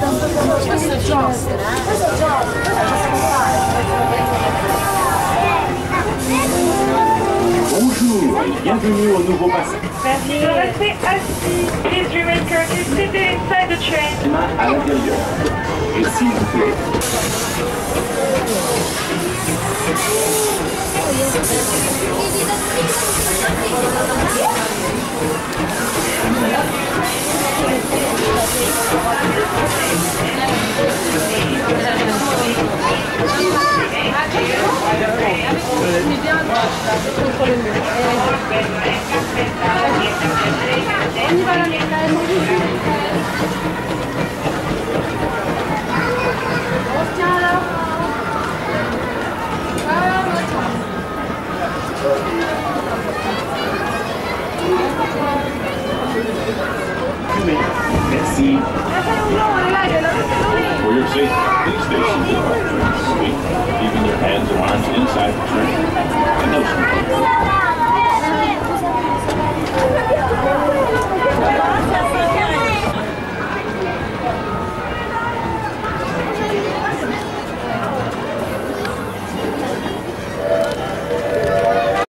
Bonjour et bienvenue au nouveau passage. Merci de rester assis. Please remain currently seated inside the train. À l'intérieur. Et s'il vous plaît, Merci. For your safety, please stay train, leaving your hands and arms inside the train.